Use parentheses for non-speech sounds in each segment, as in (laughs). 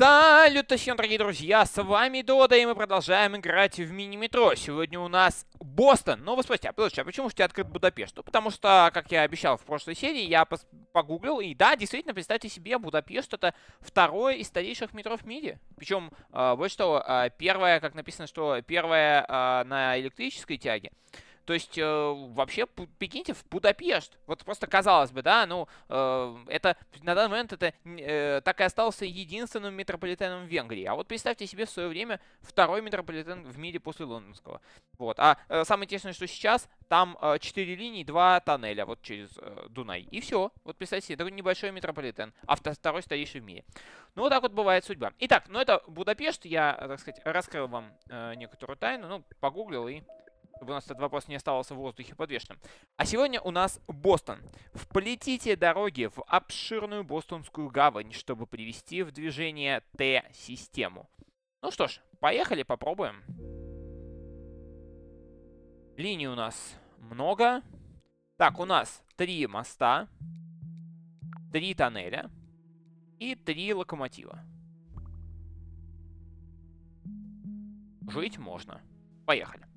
Салютасион, дорогие друзья, с вами Дода, и мы продолжаем играть в мини-метро. Сегодня у нас Бостон. Ну, вы спросите, а, подожди, а почему у тебя открыт Будапешт? Ну, потому что, как я обещал в прошлой серии, я погуглил, и да, действительно, представьте себе, Будапешт это второе из старейших метро в мире. Причем, э, вот что, э, первое, как написано, что первое э, на электрической тяге. То есть, э, вообще, прикиньте, в Будапешт. Вот просто казалось бы, да, ну, э, это на данный момент это э, так и остался единственным метрополитеном в Венгрии. А вот представьте себе в свое время второй метрополитен в мире после лондонского. Вот. А э, самое интересное, что сейчас там э, 4 линии, 2 тоннеля вот через э, Дунай. И все. Вот представьте себе, такой небольшой метрополитен. А второй старейший в мире. Ну, вот так вот бывает судьба. Итак, ну это Будапешт. Я, так сказать, раскрыл вам э, некоторую тайну. Ну, погуглил и чтобы у нас этот вопрос не оставался в воздухе подвешенным. А сегодня у нас Бостон. Вполетите дороги в обширную бостонскую гавань, чтобы привести в движение Т-систему. Ну что ж, поехали, попробуем. Линий у нас много. Так, у нас три моста, три тоннеля и три локомотива. Жить можно. Поехали.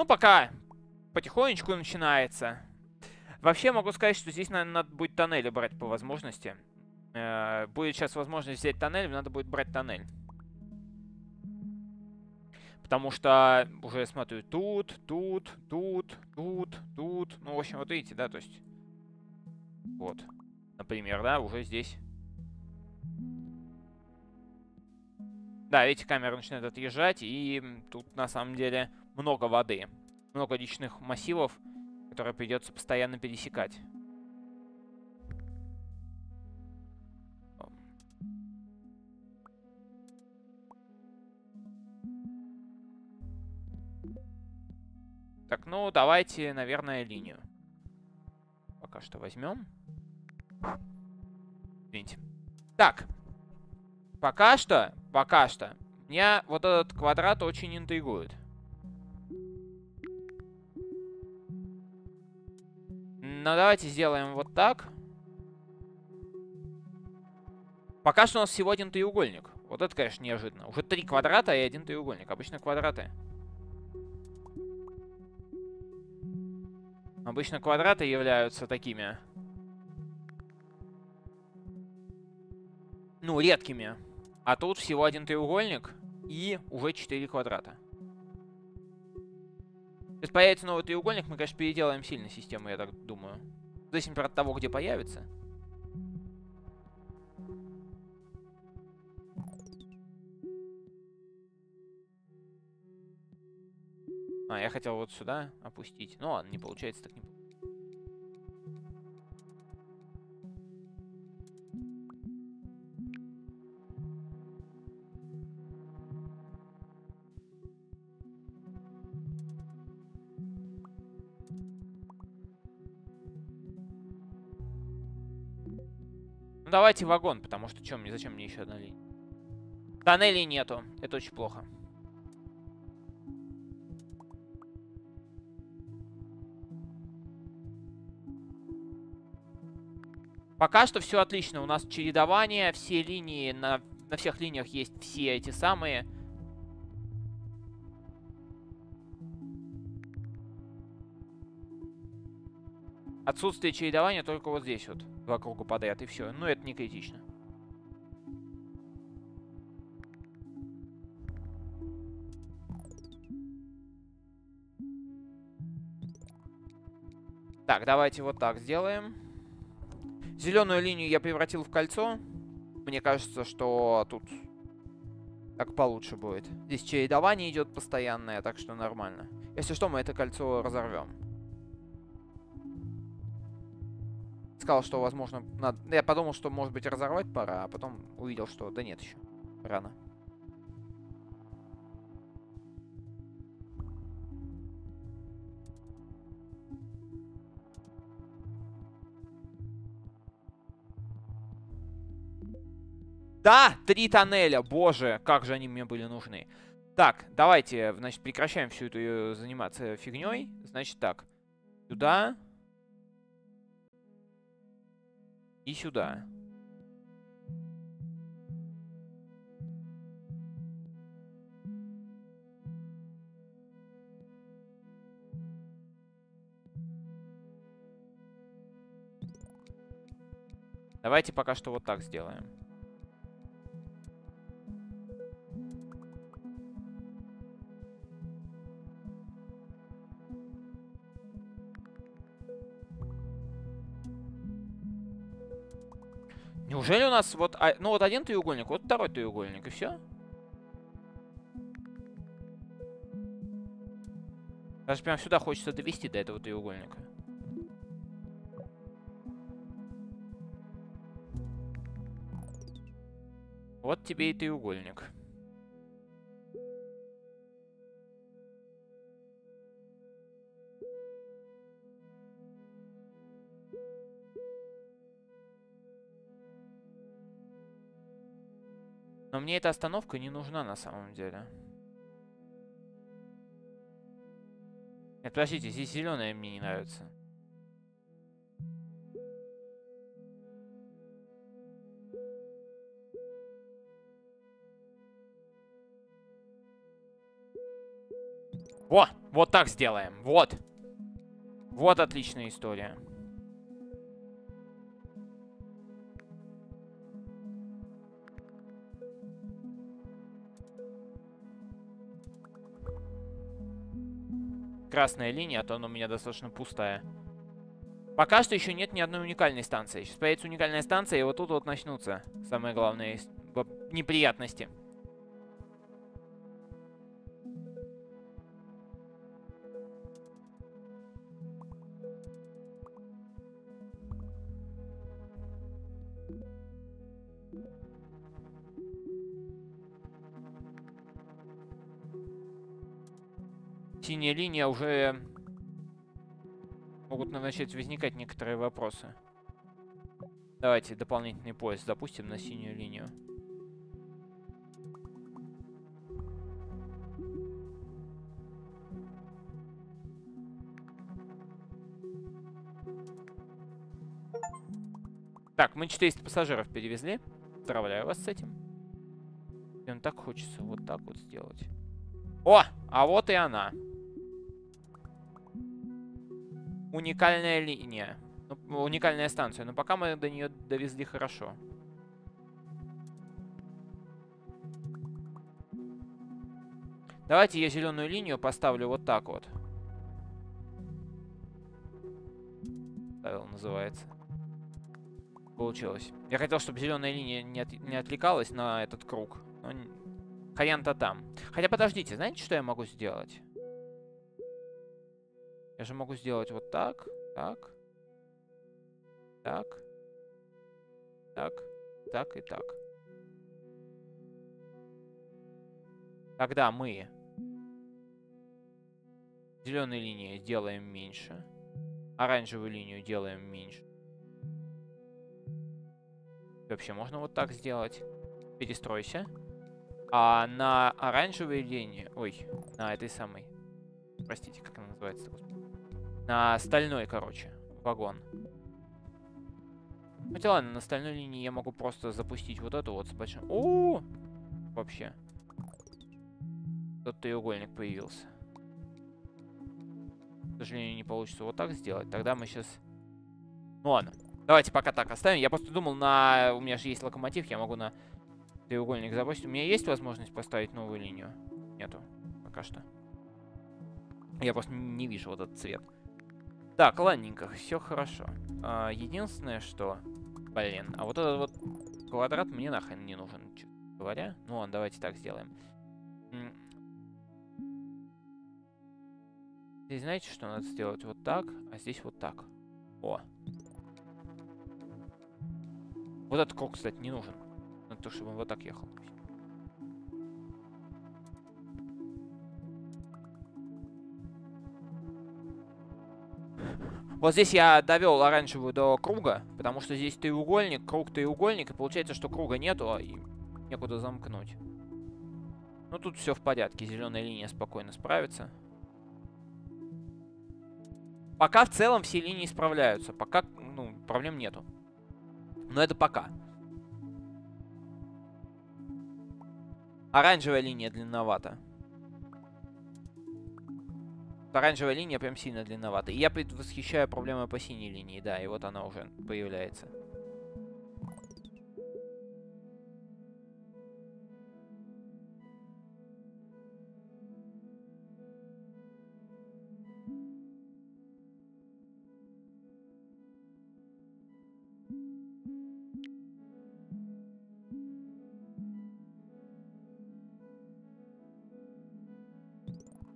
Ну, пока потихонечку начинается. Вообще могу сказать, что здесь, наверное, надо будет тоннели брать по возможности. Э, будет сейчас возможность взять тоннель, надо будет брать тоннель. Потому что уже смотрю тут, тут, тут, тут, тут. Ну, в общем, вот видите, да, то есть... Вот. Например, да, уже здесь. Да, эти камеры начинают отъезжать, и тут на самом деле много воды. Много личных массивов, которые придется постоянно пересекать. Так, ну давайте, наверное, линию. Пока что возьмем. Извините. Так. Пока что, пока что, меня вот этот квадрат очень интригует. Ну, давайте сделаем вот так. Пока что у нас всего один треугольник. Вот это, конечно, неожиданно. Уже три квадрата и один треугольник. Обычно квадраты. Обычно квадраты являются такими... Ну, редкими. А тут всего один треугольник и уже четыре квадрата. Если появится новый треугольник, мы, конечно, переделаем сильно систему, я так думаю. Зависит от того, где появится. А, я хотел вот сюда опустить. Ну ладно, не получается, так не получается. Ну давайте вагон, потому что чем мне, зачем мне еще одна линия? Тоннелей нету. Это очень плохо. Пока что все отлично. У нас чередование, все линии, на, на всех линиях есть все эти самые Отсутствие чередования только вот здесь вот. Два круга подряд и все. Но это не критично. Так, давайте вот так сделаем. Зеленую линию я превратил в кольцо. Мне кажется, что тут так получше будет. Здесь чередование идет постоянное, так что нормально. Если что, мы это кольцо разорвем. Сказал, что, возможно, надо... Я подумал, что, может быть, разорвать пора, а потом увидел, что да нет еще. Рано. Да, три тоннеля, боже, как же они мне были нужны. Так, давайте, значит, прекращаем всю эту э, заниматься фигней. Значит так, сюда. И сюда. Давайте пока что вот так сделаем. Неужели у нас вот... А, ну вот один треугольник, вот второй треугольник, и все? Даже прям сюда хочется довести до этого треугольника. Вот тебе и треугольник. Мне эта остановка не нужна на самом деле. Нет, подождите, здесь зеленая мне не нравится. Во, вот так сделаем. Вот. Вот отличная история. Красная линия, а то она у меня достаточно пустая. Пока что еще нет ни одной уникальной станции. Сейчас появится уникальная станция, и вот тут вот начнутся самые главные неприятности. Синяя линия уже могут начать возникать некоторые вопросы. Давайте дополнительный поезд запустим на синюю линию. Так, мы 400 пассажиров перевезли. Поздравляю вас с этим. Прям так хочется вот так вот сделать. О, а вот и она уникальная линия. Ну, уникальная станция. Но пока мы до нее довезли хорошо. Давайте я зеленую линию поставлю вот так вот. Ставил, называется. Получилось. Я хотел, чтобы зеленая линия не, от, не отвлекалась на этот круг. Но хрен-то там. Хотя подождите, знаете, что я могу сделать? Я же могу сделать вот так, так, так, так, так и так. Тогда мы зеленую линию делаем меньше, оранжевую линию делаем меньше. Вообще можно вот так сделать. Перестройся. А на оранжевой линии... Ой, на этой самой... Простите, как она называется? На стальной, короче, вагон. Хотя ладно, на стальной линии я могу просто запустить вот эту вот с большим... О, -о! Вообще. Тот треугольник появился. К сожалению, не получится вот так сделать. Тогда мы сейчас... Ну ладно. Давайте пока так оставим. Я просто думал, на... У меня же есть локомотив, я могу на треугольник забросить. У меня есть возможность поставить новую линию? Нету. Пока что. Я просто не вижу вот этот цвет. Так, ладненько, все хорошо. А, единственное, что... Блин, а вот этот вот квадрат мне нахрен не нужен, говоря. Ну ладно, давайте так сделаем. Здесь знаете, что надо сделать? Вот так, а здесь вот так. О. Вот этот круг, кстати, не нужен. Надо то, чтобы он вот так ехал. Вот здесь я довел оранжевую до круга, потому что здесь треугольник, круг, треугольник, и получается, что круга нету, и некуда замкнуть. Ну, тут все в порядке. Зеленая линия спокойно справится. Пока в целом все линии справляются. Пока, ну, проблем нету. Но это пока. Оранжевая линия длинновата. Оранжевая линия прям сильно длинновата. И я предвосхищаю проблемы по синей линии, да, и вот она уже появляется.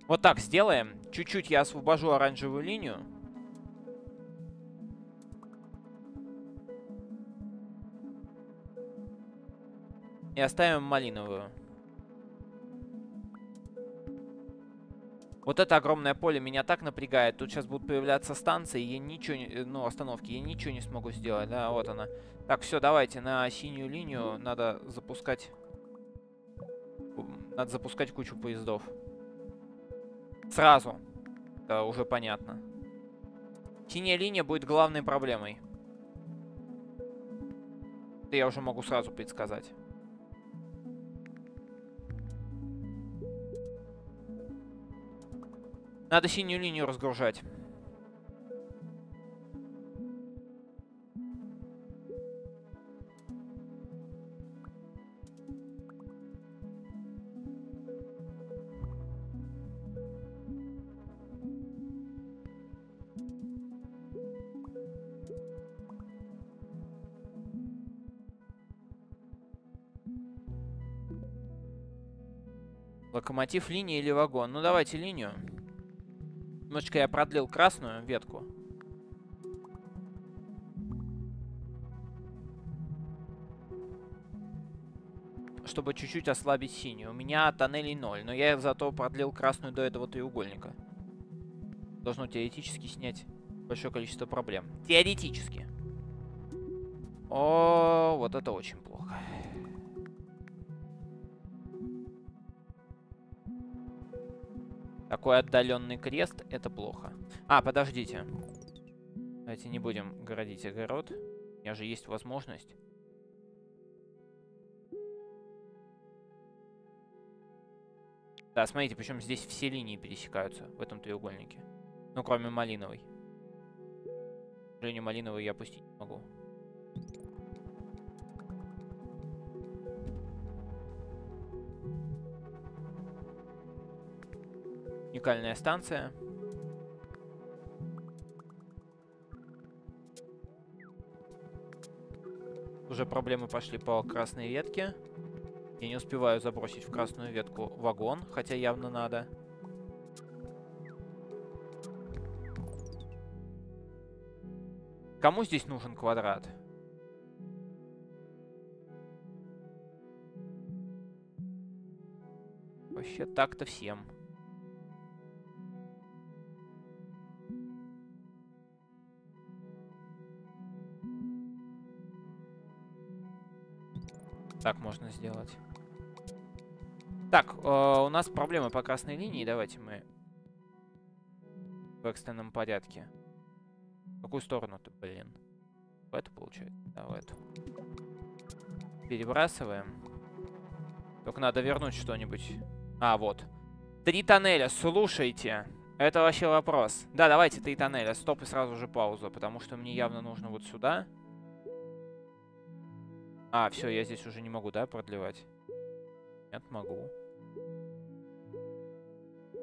Вот так сделаем. Чуть-чуть я освобожу оранжевую линию. И оставим малиновую. Вот это огромное поле меня так напрягает. Тут сейчас будут появляться станции, я ничего не... Ну, остановки. Я ничего не смогу сделать. Да, вот она. Так, все, давайте на синюю линию надо запускать... Надо запускать кучу поездов. Сразу. Это уже понятно. Синяя линия будет главной проблемой. Это я уже могу сразу предсказать. Надо синюю линию разгружать. Локомотив, линия или вагон? Ну, давайте линию. Немножечко я продлил красную ветку. Чтобы чуть-чуть ослабить синюю. У меня тоннелей 0, но я зато продлил красную до этого треугольника. Должно теоретически снять большое количество проблем. Теоретически. О, вот это очень плохо. Такой отдаленный крест, это плохо. А, подождите. Давайте не будем городить огород. У меня же есть возможность. Да, смотрите, причем здесь все линии пересекаются в этом треугольнике. Ну, кроме малиновой. К сожалению, малиновую я опустить не могу. Уникальная станция. Уже проблемы пошли по красной ветке. Я не успеваю забросить в красную ветку вагон, хотя явно надо. Кому здесь нужен квадрат? Вообще так-то всем. Так можно сделать. Так, э, у нас проблемы по красной линии. Давайте мы в экстренном порядке. В какую сторону-то, блин? В эту, получается? Да, в эту. Перебрасываем. Только надо вернуть что-нибудь. А, вот. Три тоннеля, слушайте. Это вообще вопрос. Да, давайте три тоннеля. Стоп и сразу же пауза, потому что мне явно нужно вот сюда. А, все, я здесь уже не могу, да, продлевать? Нет, могу.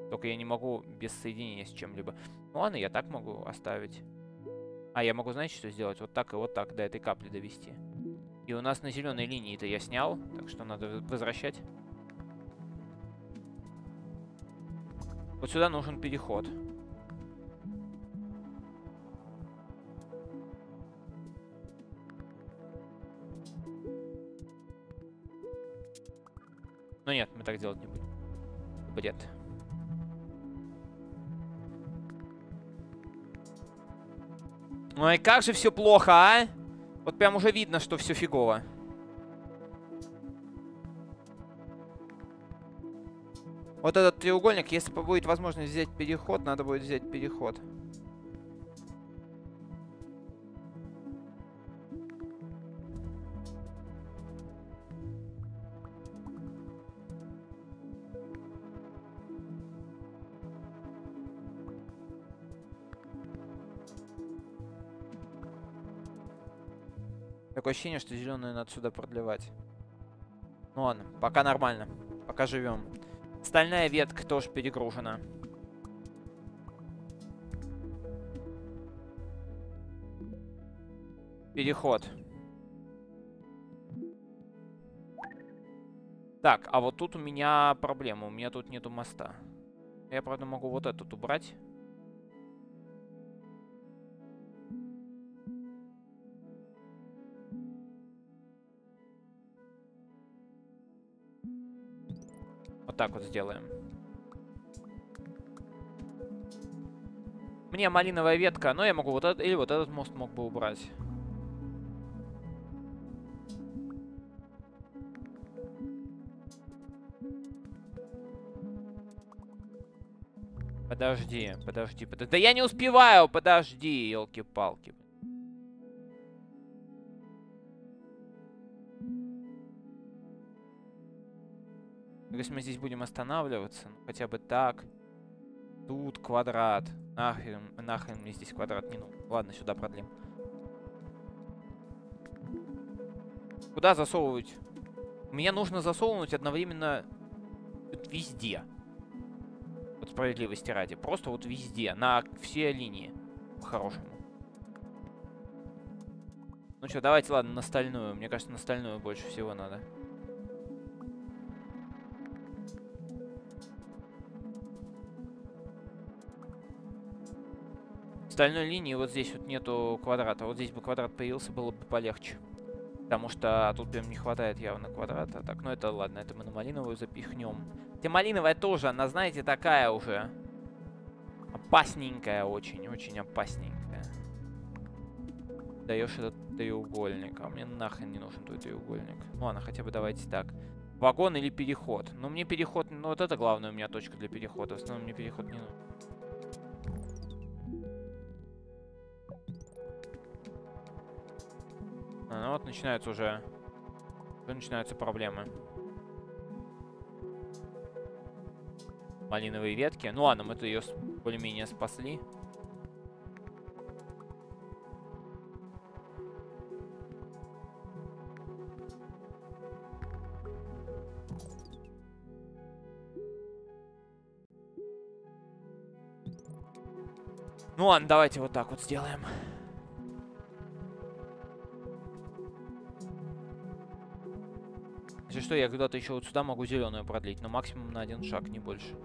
Только я не могу без соединения с чем-либо. Ну ладно, я так могу оставить. А, я могу, знаете, что сделать? Вот так и вот так до этой капли довести. И у нас на зеленой линии-то я снял, так что надо возвращать. Вот сюда нужен переход. Но нет, мы так делать не будем. Бред. Ой, как же все плохо, а? Вот прям уже видно, что все фигово. Вот этот треугольник, если будет возможность взять переход, надо будет взять переход. Переход. Такое ощущение, что зеленую надо сюда продлевать. Ну ладно, пока нормально. Пока живем. Стальная ветка тоже перегружена. Переход. Так, а вот тут у меня проблема. У меня тут нету моста. Я, правда, могу вот этот убрать. Так вот сделаем. Мне малиновая ветка, но я могу вот этот, или вот этот мост мог бы убрать. Подожди, подожди, подожди. Да я не успеваю, подожди, елки-палки. Если мы здесь будем останавливаться, ну, хотя бы так. Тут квадрат. Нахрен, нахрен мне здесь квадрат не нужен. Ладно, сюда продлим. Куда засовывать? Мне нужно засовывать одновременно везде. Вот справедливости ради. Просто вот везде. На все линии. По-хорошему. Ну что, давайте, ладно, на стальную. Мне кажется, на стальную больше всего надо. Стальной линии вот здесь вот нету квадрата. Вот здесь бы квадрат появился, было бы полегче. Потому что тут прям не хватает явно квадрата. Так, ну это ладно, это мы на малиновую запихнем. Хотя малиновая тоже, она, знаете, такая уже. Опасненькая очень, очень опасненькая. Даешь этот треугольник. А мне нахрен не нужен твой треугольник. Ну ладно, хотя бы давайте так. Вагон или переход? Ну мне переход, ну вот это главная у меня точка для перехода. В основном мне переход не нужен. Ну вот начинаются уже... Уже начинаются проблемы. Малиновые ветки. Ну ладно, мы-то ее более-менее спасли. Ну ладно, давайте вот так вот сделаем. Что, я когда-то еще вот сюда могу зеленую продлить, но максимум на один шаг, не больше.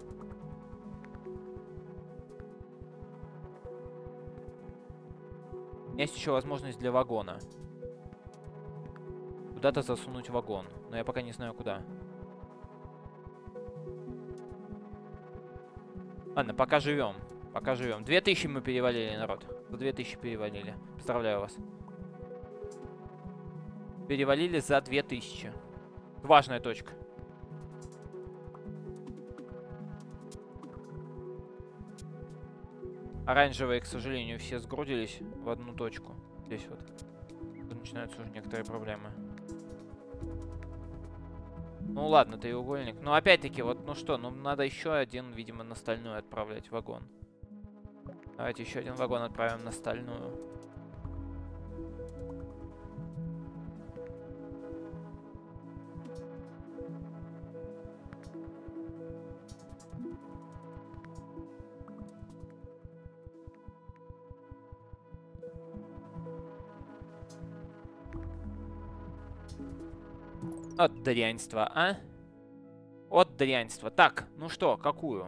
Есть еще возможность для вагона. Куда-то засунуть вагон. Но я пока не знаю куда. Ладно, пока живем. Пока живем. 2000 мы перевалили, народ. За 2000 перевалили. Поздравляю вас. Перевалили за 2000. Важная точка. Оранжевые, к сожалению, все сгрудились в одну точку. Здесь вот. Тут начинаются уже некоторые проблемы. Ну ладно, треугольник. Но опять-таки, вот, ну что, ну надо еще один, видимо, на стальную отправлять вагон. Давайте еще один вагон отправим на стальную. От дрянства, а? От дрянства. Так, ну что, какую?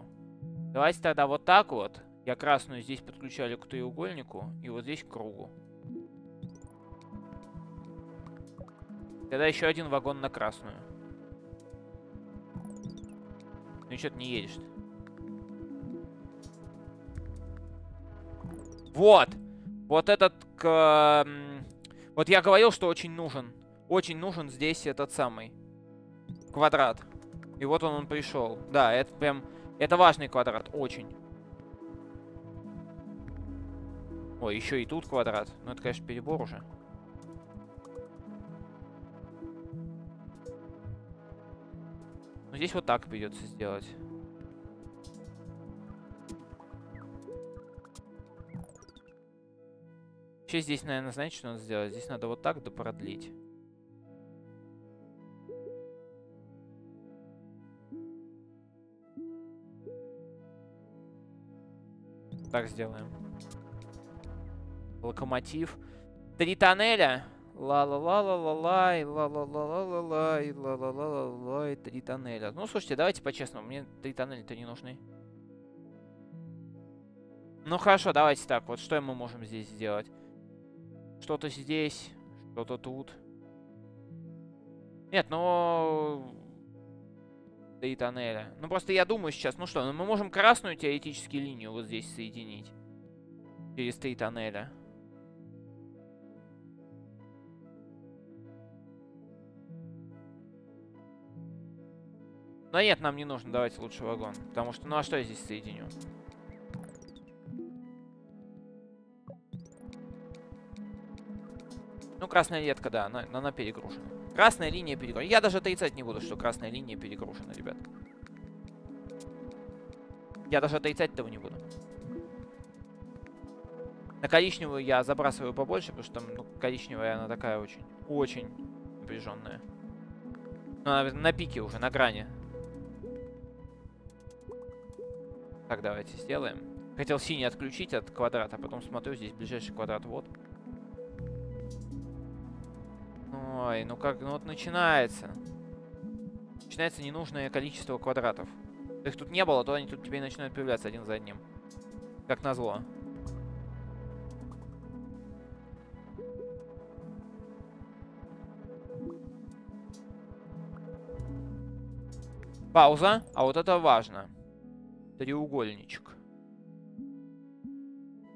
Давайте тогда вот так вот. Я красную здесь подключали к треугольнику, и вот здесь к кругу. Тогда еще один вагон на красную. Ну что ты не едешь -то? Вот! Вот этот... К... Вот я говорил, что очень нужен очень нужен здесь этот самый квадрат. И вот он, он пришел. Да, это прям... Это важный квадрат, очень. Ой, еще и тут квадрат. Ну, это, конечно, перебор уже. Но здесь вот так придется сделать. Вообще здесь, наверное, знаете, что надо сделать? Здесь надо вот так да Так сделаем. Локомотив. Три тоннеля. Ла-ла-ла-ла-ла-ла, и ла-ла-ла-ла-ла-ла, и ла-ла-ла-ла-ла, и три тоннеля. Ну, слушайте, давайте по-честному, мне три тоннеля-то не нужны. Ну, хорошо, давайте так, вот что мы можем здесь сделать? Что-то здесь, что-то тут. Нет, ну... Три тоннеля. Ну, просто я думаю сейчас, ну что, ну, мы можем красную теоретически линию вот здесь соединить. Через три тоннеля. Но нет, нам не нужно. Давайте лучше вагон. Потому что, ну а что я здесь соединю? Ну, красная ветка, да, она, она перегружена. Красная линия перегружена. Я даже отрицать не буду, что красная линия перегружена, ребят. Я даже отрицать этого не буду. На коричневую я забрасываю побольше, потому что там ну, коричневая она такая очень, очень напряженная. Ну, она на пике уже, на грани. Так, давайте сделаем. Хотел синий отключить от квадрата, а потом смотрю, здесь ближайший квадрат, вот. Ой, ну как, ну вот начинается. Начинается ненужное количество квадратов. Их тут не было, то они тут теперь начинают появляться один за одним. Как назло. Пауза. А вот это важно. Треугольничек.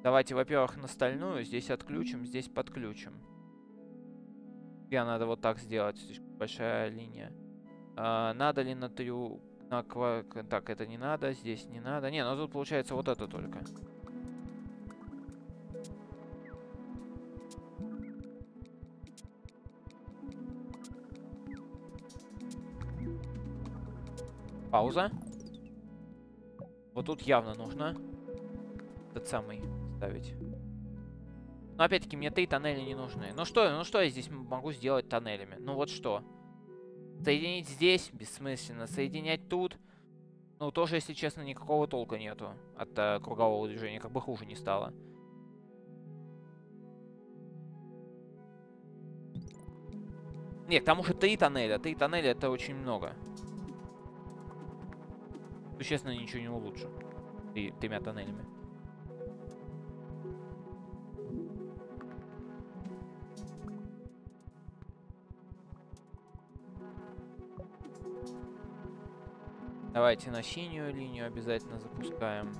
Давайте, во-первых, на стальную. Здесь отключим, здесь подключим. Я надо вот так сделать. Слишком большая линия. А, надо ли на трю... На ква... Так, это не надо, здесь не надо. Не, ну тут получается вот это только. Пауза. Вот тут явно нужно этот самый ставить. Но опять-таки мне три тоннеля не нужны. Ну что, ну что я здесь могу сделать тоннелями? Ну вот что? Соединить здесь бессмысленно. Соединять тут. Ну, тоже, если честно, никакого толка нету от э, кругового движения. Как бы хуже не стало. Нет, к тому же три тоннеля. Три тоннеля это очень много. Существенно ничего не улучшу. И тремя тоннелями. Давайте на синюю линию обязательно запускаем.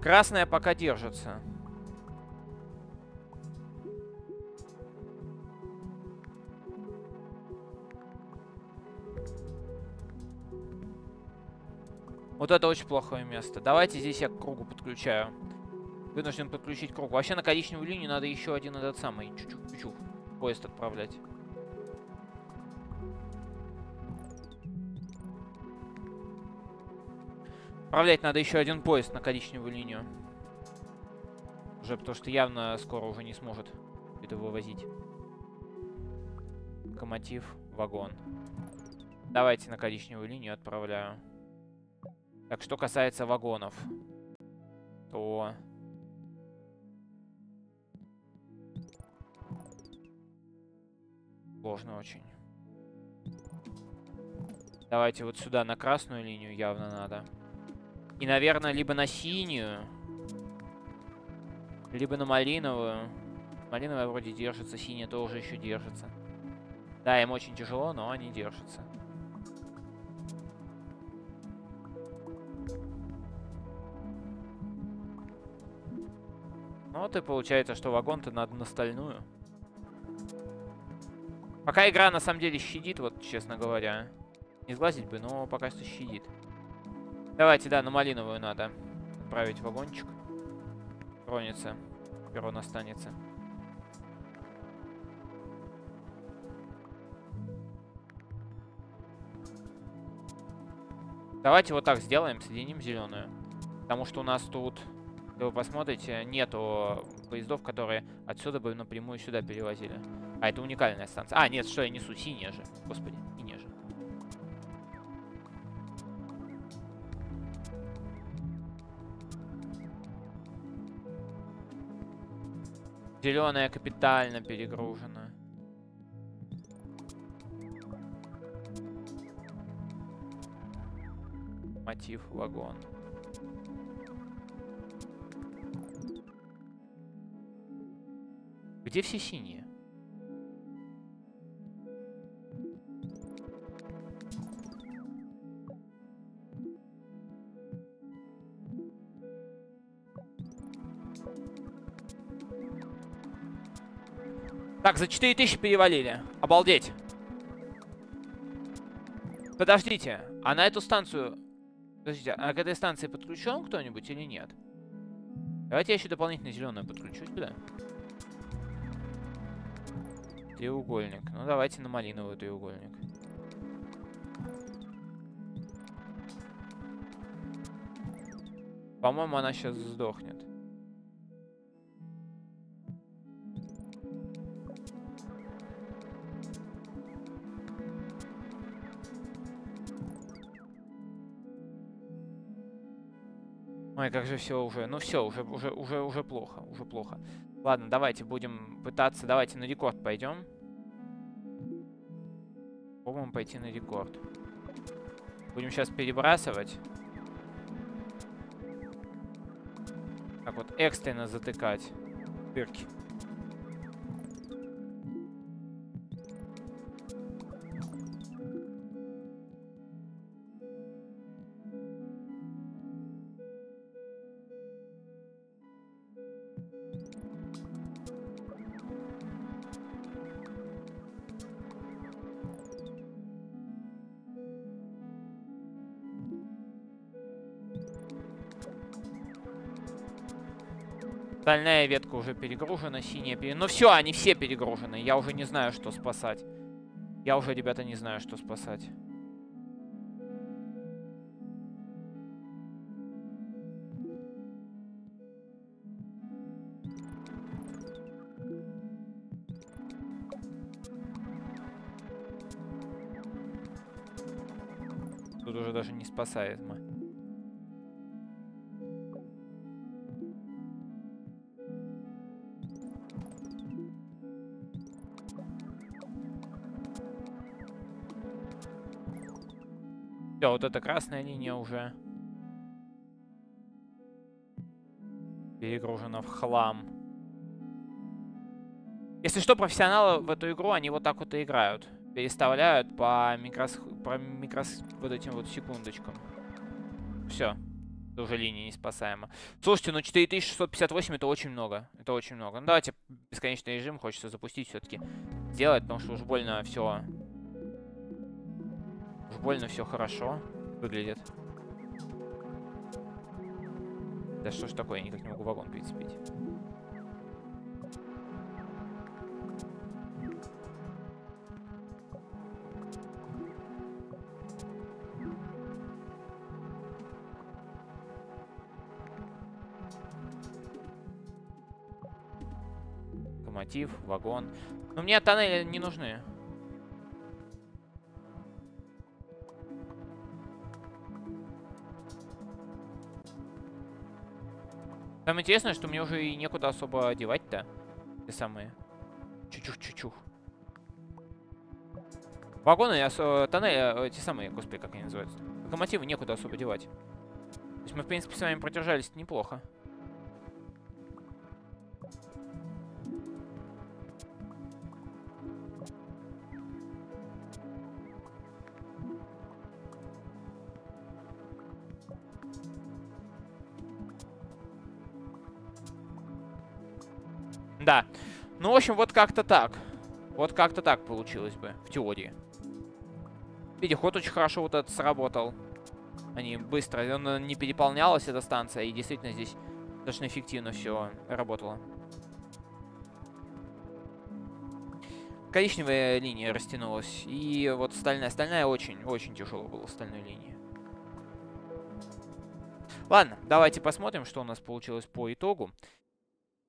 Красная пока держится. Вот это очень плохое место. Давайте здесь я к кругу подключаю. Вынужден подключить круг. Вообще на коричневую линию надо еще один этот самый чучух поезд отправлять. Отправлять надо еще один поезд на коричневую линию. Уже потому что явно скоро уже не сможет это вывозить. Локомотив, вагон. Давайте на коричневую линию отправляю. Так, что касается вагонов, то... Сложно очень. Давайте вот сюда на красную линию явно надо. И, наверное, либо на синюю, либо на малиновую. Малиновая вроде держится, синяя тоже еще держится. Да, им очень тяжело, но они держатся. Ну вот и получается, что вагон-то надо на стальную. Пока игра на самом деле щадит, вот честно говоря. Не сглазить бы, но пока что щадит. Давайте, да, на малиновую надо отправить вагончик. Тронется. Перрон останется. Давайте вот так сделаем, соединим зеленую. Потому что у нас тут, если вы посмотрите, нету поездов, которые отсюда бы напрямую сюда перевозили. А, это уникальная станция. А, нет, что я несу? Синяя же. Господи, синяя же. Зеленая капитально перегружена. Мотив вагон. Где все синие? Так, за 4000 перевалили. Обалдеть. Подождите, а на эту станцию... Подождите, а к этой станции подключен кто-нибудь или нет? Давайте я еще дополнительно зеленую подключу сюда. Треугольник. Ну, давайте на малиновый треугольник. По-моему, она сейчас сдохнет. Ой, как же все уже. Ну все, уже, уже, уже, уже плохо, уже плохо. Ладно, давайте будем пытаться. Давайте на рекорд пойдем. Попробуем пойти на рекорд. Будем сейчас перебрасывать. Так вот, экстренно затыкать дырки. Стальная ветка уже перегружена, синяя пере... Ну все, они все перегружены. Я уже не знаю, что спасать. Я уже, ребята, не знаю, что спасать. Тут уже даже не спасает мы. Вот эта красная линия уже перегружена в хлам. Если что, профессионалы в эту игру, они вот так вот и играют. Переставляют по микрос... по микрос... вот этим вот секундочкам. Все. Это уже линия неспасаема. Слушайте, ну 4658 это очень много. Это очень много. Ну давайте бесконечный режим хочется запустить все-таки. Сделать, потому что уж больно все больно все хорошо выглядит. Да что ж такое, я никак не могу вагон прицепить. Локомотив, вагон. Но мне тоннели не нужны. Самое интересное, что мне уже и некуда особо одевать-то. Те самые. Чучух-чучух. Вагоны, э, тоннели, э, те самые, господи, как они называются. Локомотивы некуда особо девать. То есть мы, в принципе, с вами продержались неплохо. Ну, в общем, вот как-то так. Вот как-то так получилось бы, в теории. Переход очень хорошо вот этот сработал. Они быстро, он не переполнялась эта станция, и действительно здесь достаточно эффективно все работало. Коричневая линия растянулась, и вот стальная. Стальная очень-очень тяжело было, стальной линии. Ладно, давайте посмотрим, что у нас получилось по итогу.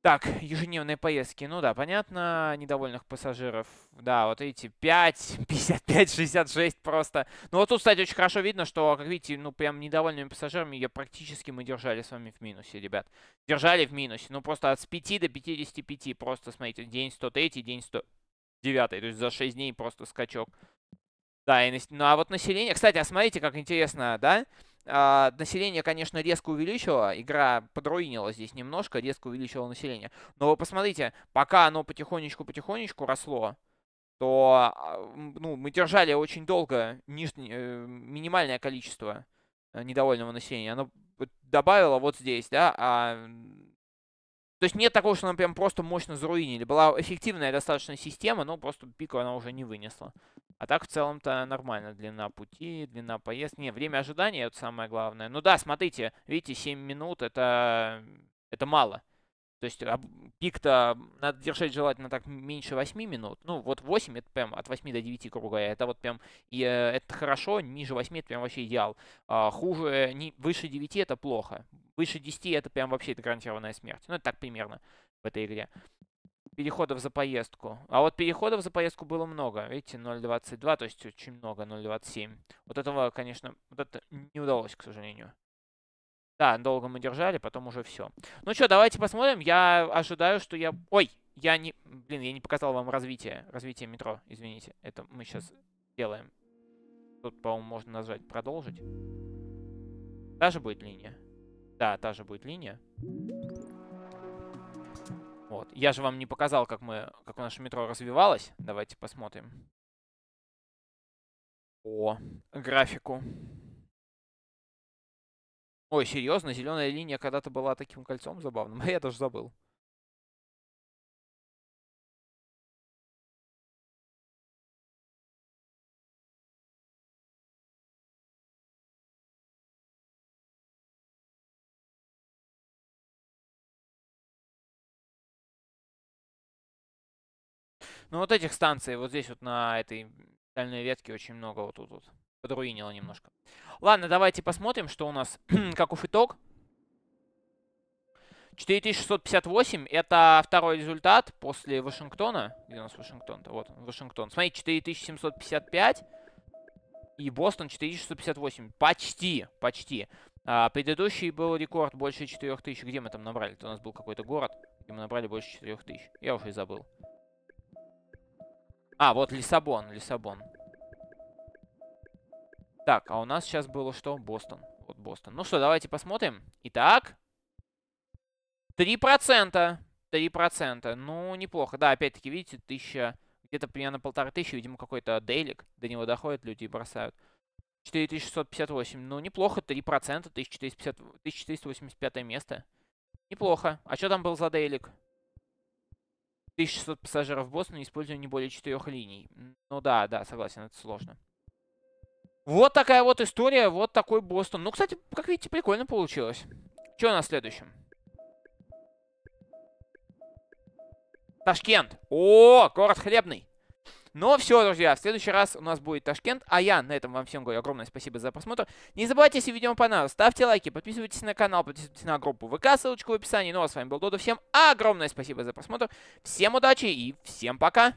Так, ежедневные поездки. Ну да, понятно, недовольных пассажиров. Да, вот эти 5, 55, 66 просто. Ну вот тут, кстати, очень хорошо видно, что, как видите, ну прям недовольными пассажирами я практически мы держали с вами в минусе, ребят. Держали в минусе. Ну просто от 5 до 55. Просто, смотрите, день 103, день 109. То есть за 6 дней просто скачок. Да, и, ну а вот население... Кстати, а смотрите, как интересно, да? Uh, население, конечно, резко увеличило. Игра подруинила здесь немножко, резко увеличила население. Но вы посмотрите, пока оно потихонечку-потихонечку росло, то а, ну, мы держали очень долго нижнее, э, минимальное количество э, недовольного населения. Оно добавило вот здесь, да, а то есть нет такого, что нам прям просто мощно заруинили. Была эффективная достаточно система, но просто пику она уже не вынесла. А так в целом-то нормально. Длина пути, длина поездки. Не, время ожидания это самое главное. Ну да, смотрите, видите, 7 минут это, это мало. То есть пик-то надо держать желательно так меньше 8 минут. Ну, вот 8 это прям от 8 до 9, грубо. Это вот прям, и э, это хорошо, ниже 8 это прям вообще идеал. А, хуже, не, выше 9 это плохо. Выше 10 это прям вообще это гарантированная смерть. Ну, это так примерно в этой игре. Переходов за поездку. А вот переходов за поездку было много. Видите, 0.22, то есть очень много, 0.27. Вот этого, конечно, вот это не удалось, к сожалению. Да, долго мы держали, потом уже все. Ну что, давайте посмотрим. Я ожидаю, что я... Ой, я не... Блин, я не показал вам развитие. Развитие метро, извините. Это мы сейчас делаем. Тут, по-моему, можно назвать продолжить. Та же будет линия. Да, та же будет линия. Вот. Я же вам не показал, как мы, как наше метро развивалось. Давайте посмотрим. О, графику. Ой, серьезно, зеленая линия когда-то была таким кольцом забавным. (laughs) Я даже забыл. Ну вот этих станций, вот здесь вот на этой дальней ветке очень много вот тут вот подруинило немножко. Ладно, давайте посмотрим, что у нас, (clears throat) каков итог. 4658 это второй результат после Вашингтона. Где у нас Вашингтон-то? Вот Вашингтон. Смотрите, 4755 и Бостон 4658. Почти, почти. А, предыдущий был рекорд больше 4000. Где мы там набрали? Это у нас был какой-то город, где мы набрали больше 4000. Я уже и забыл. А, вот Лиссабон, Лиссабон. Так, а у нас сейчас было что? Бостон. Вот Бостон. Ну что, давайте посмотрим. Итак. 3%. 3%. Ну, неплохо. Да, опять-таки, видите, тысяча... Где-то примерно полторы тысячи, видимо, какой-то дейлик. До него доходят, люди бросают. 4658. Ну, неплохо. 3%. 1450... 1485 место. Неплохо. А что там был за дейлик? 1600 пассажиров в Бостоне, используя не более четырех линий. Ну да, да, согласен, это сложно. Вот такая вот история, вот такой Бостон. Ну, кстати, как видите, прикольно получилось. Что у нас следующем? Ташкент. О, город хлебный. Но все, друзья, в следующий раз у нас будет Ташкент. А я на этом вам всем говорю огромное спасибо за просмотр. Не забывайте, если видео понравилось, ставьте лайки, подписывайтесь на канал, подписывайтесь на группу ВК, ссылочка в описании. Ну а с вами был Додо. Всем огромное спасибо за просмотр. Всем удачи и всем пока.